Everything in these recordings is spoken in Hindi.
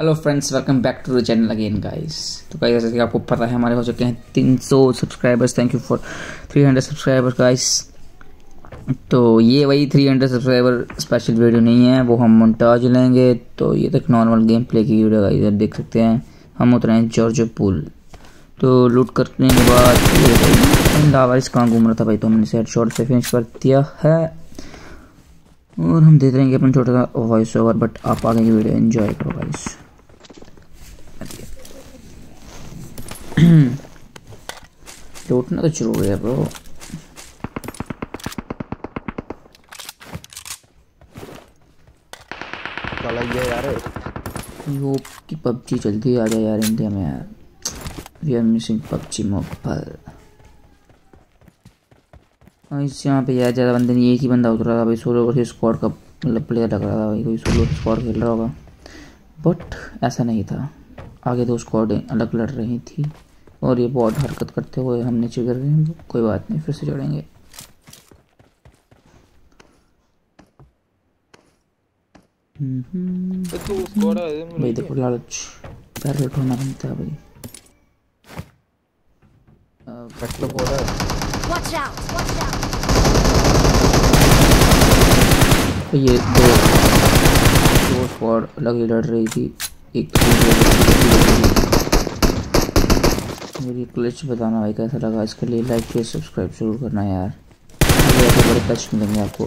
Hello friends welcome back to the channel again guys तो गाइस जैसे कि आपको पता है हमारे हो चुके हैं 300 subscribers thank you for 300 subscribers guys तो ये वही 300 सब्सक्राइबर स्पेशल वीडियो नहीं है. वो हम मोन्टाज लेंगे. तो ये तक नॉर्मल गेम प्ले की वीडियो गाइस आप देख सकते हैं. हम उतरे हैं जॉर्ज पुल तो लूट करने के बाद लावारिस कहाँ घूम रहा था भाई तो हमने सेट शॉर्ट से फिनिश कर दिया है। और हम देख रहे हैं कि अपन छोटा सा वॉइस ओवर बट आप आगे की वीडियो एंजॉय करो गाइस लूटना तो ज़रूरी है ब्रो यार। यो की पबजी जल्दी आ जाए यार इंडिया में यार। We are missing PUBG mobile इस यहाँ पे यार ज़्यादा बंदे नहीं एक ही बंदा उतरा था भाई सोलो वर्सेस स्क्वाड का मतलब प्लेयर लग रहा था भाई कोई सोलो स्क्वाड खेल रहा होगा। बट ऐसा नहीं था। आगे दो स्क्वाड अलग लड़ रही थी। और ये बहुत हरकत करते हुए हम नीचे गिर रहे हैं। कोई बात नहीं फिर से चढ़ेंगे। तो तू स्कोर है भाई देखो लालच उठाना बनता है भाई तो! तो ये दो दो स्क्वाड अलग ही लड़ रही थी। एक मेरी क्लिच बताना भाई कैसा लगा इसके लिए लाइक शेयर सब्सक्राइब ज़रूर करना यार। ऐसे बड़े टच मिलेंगे आपको।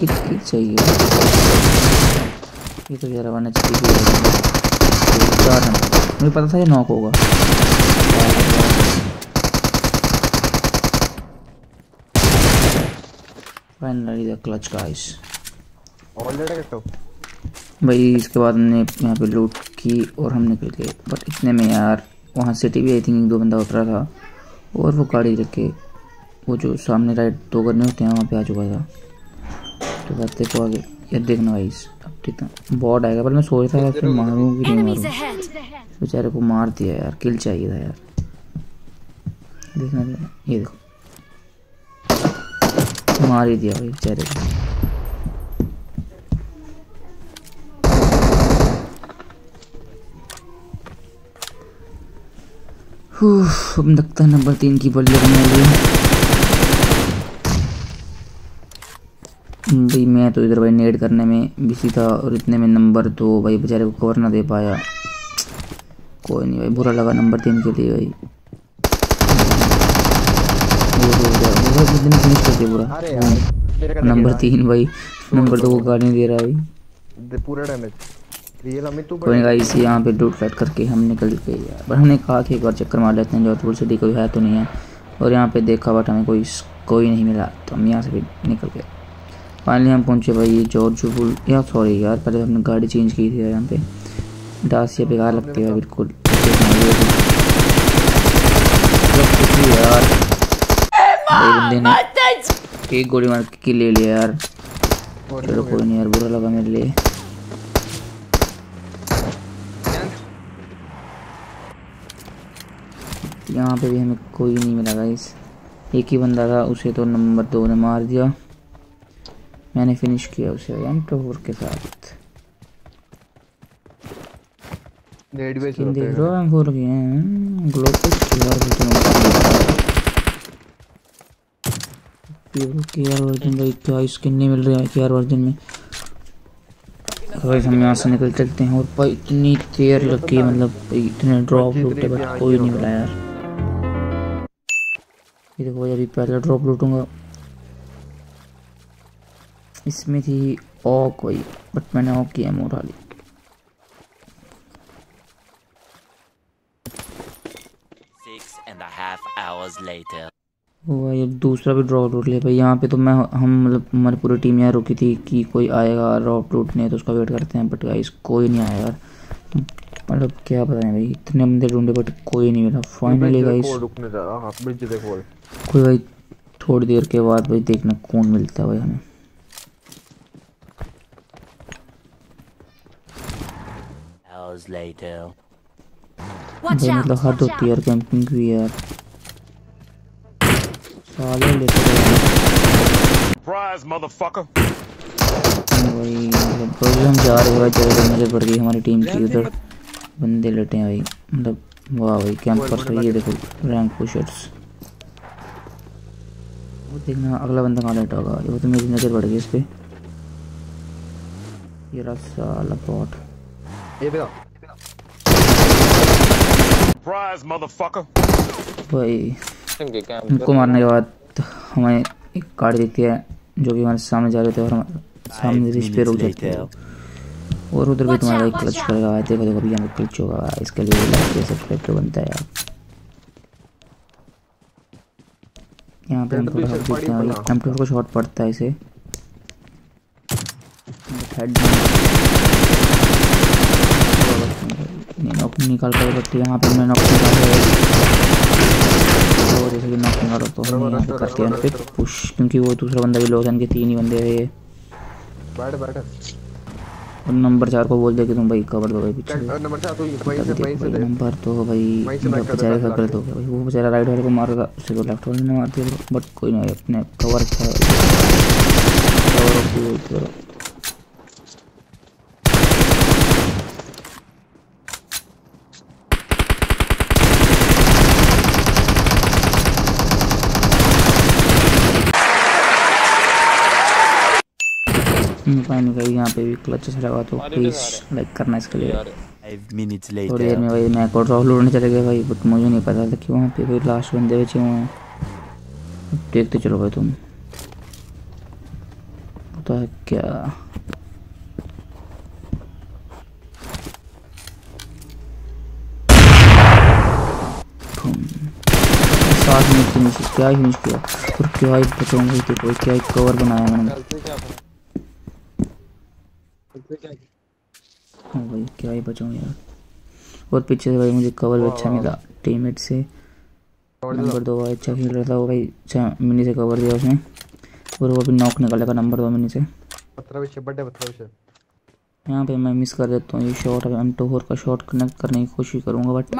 किट किट चाहिए? ये तो यार वन एच चार मुझे पता था ये नॉक होगा। Finally the clutch guys already कटो भाई इसके बाद हमने यहाँ पे लूट की और हम निकल गए। बट इतने में यार वहाँ सिटी भी आई थिंक एक दो बंदा उतरा था और वो गाड़ी रख के वो जो सामने राइट दो करने होते हैं वहाँ पे आ चुका था। तो बात देखो आगे। यार देखना भाई अब कितना बॉड आएगा। पर मैं सोच रहा था फिर मारूँ कि नहीं मारूँ। बेचारे को मार दिया यार किल चाहिए था यार। देखना देखना। ये देखो। मार ही दिया भाई बेचारे को। अब लगता है नंबर तीन की बल्ले बनने वाली भाई मैं तो इधर भाई नेड करने में बिज़ी था और इतने में नंबर दो भाई बेचारे को कवर ना दे पाया। कोई नहीं भाई बुरा लगा नंबर तीन के लिए भाई। यार तेरे का नंबर तीन भाई नंबर दो को गाली दे रहा है भाई। पूरा डैमेज तू कोई नहीं इसी यहाँ पे डूट फाइट करके हम निकल गए यार। पर हमने कहा कि एक बार चक्कर मार लेते हैं जोधपुर सिटी कोई है तो नहीं है। और यहाँ पे देखा बट हमें कोई कोई नहीं मिला तो हम यहाँ से भी निकल गए। फाइनली हम पहुँचे भाई जॉर्ज पुल या सॉरी यार पहले हमने गाड़ी चेंज की थी यहाँ पे। डांस डासिया बेकार लगती है बिल्कुल। यार। एक गोली मार के ले लिया यार। चलो कोई नहीं यार बुरा लगा मेरे लिए। यहाँ पे भी हमें कोई नहीं मिला गाइस एक ही बंदा था उसे तो नंबर दो ने मार दिया। मैंने फिनिश किया उसे एम टोर के साथ। देख हो। एम फोर की हैं ग्लोबल प्योर केयर वर्जन भाई क्या स्किन नहीं मिल रहा है केयर वर्जन में? गाइस हम यहाँ से निकल चलते हैं और भाई इतनी देर लगी मतलब इतने ड्रॉप लूटे बट कोई नहीं मिला यार। ये देखो भाई अभी पहला ड्रॉप लूटूँगा। इसमें थी ऑक भाई बट मैंने ऑक की एमो उठा ली. वो भाई अब दूसरा भी ड्रॉप लूट लिया। भाई यहाँ पे तो मैं हम मतलब हमारी पूरी टीम यहाँ रुकी थी कि कोई आएगा ड्रॉप लूटने तो उसका वेट करते हैं। बट गाइस कोई नहीं आया यार। मतलब क्या बताएँ भाई इतने बंदे ढूंढे बट कोई नहीं मिला। फाइनली गाइस कोड रुकने जा हाँ कोई भाई थोड़ी देर के बाद भाई देखना कौन मिलता है भाई हमें। Hours later. Watch भाई out! मतलब हद होती है यार कैंपिंग की यार। साले लेते रहे। Surprise, motherfucker. वही मतलब हम जा रहे हैं भाई तेरे नज़र पड़ गई हमारी टीम की उधर। बंदे लेटे हैं भाई। मतलब वाह भाई कैंप पर ये देखो रैंक पुशर्स वो देखना अगला बंदा कहाँ लेटा होगा? ये वो तो मेरी नज़र पड़ गई इस पे। ये रहा साला बॉट ये देखो Surprise, motherfucker. भाई उनको मारने के बाद हमें एक गाड़ी दिखती है जो कि हमारे सामने जा रहे थे और हमारे सामने पे रुक जाती है और उधर भी तुम्हारा एक क्लच करेगा भाई देखो देखो अभी यहाँ पे क्लच होगा। इसके लिए लाइक या सब्सक्राइब तो बनता है। यार यहाँ पे हम Bull देखते से हैं। एम को शॉट पड़ता है इसे। हेड नॉक निकाल कर बट यहाँ पे मैं नॉक निकाल कर तो जैसे कि नॉक निकालो तो हम यहाँ पे करते हैं। फिर पुश क्योंकि वो दूसरा बंदा भी लोग है इनके तीन ही बंदे हैं ये। बैठ बैठ। और नंबर चार को बोल दे कि तुम भाई कवर दो भाई पीछे। नंबर चार तू वहीं से वहीं से नंबर तो भाई मतलब बेचारे का गलत हो गया भाई। वो बेचारा राइट वाले को मार रहा उसे तो लेफ़्ट वाले ने मार दिया बट कोई नहीं अपने कवर अच्छा कवर पानी का यहाँ पे भी क्लच से लगा तो प्लीज़ लाइक करना इसके लिए। थोड़ी देर में भाई मैं कोड राहुल उड़ने चले गए भाई बट मुझे नहीं पता था कि वहाँ पे कोई लास्ट बंदे बचे हुए हैं। देखते चलो भाई तुम। होता है क्या? के नीचे क्या ही किया और क्या ही बचाऊँगा तो कोई क्या ही कवर बनाया मैंने चलते क्या अपना चलते क्या हाँ भाई क्या ही बचाऊँ यार। और पीछे से भाई मुझे कवर भी अच्छा मिला टीममेट से। नंबर दो भाई अच्छा खेल रहा था वो भाई अच्छा मिनी से कवर दिया उसने। और वो भी नॉक निकालेगा नंबर दो मिनी से। यहाँ पे मैं मिस कर देता हूँ ये शॉट अभी एम टू का शॉट कनेक्ट करने की कोशिश करूँगा बट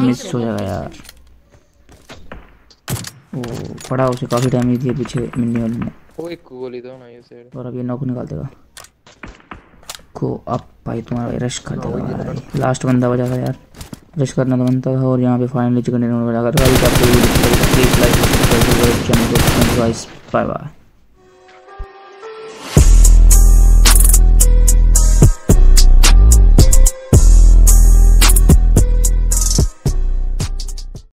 मिस हो जाएगा यार। वो पड़ा उसे काफ़ी डैमेज दिया पीछे मिनी वाले ने। और अब ये नॉक निकाल देगा। को अब भाई तुम्हारा रश कर देगा भाई लास्ट बंदा बजा था यार। रश करना तो बनता था और यहाँ पे फाइनली चिकन डिनर बजा कर बाय बाय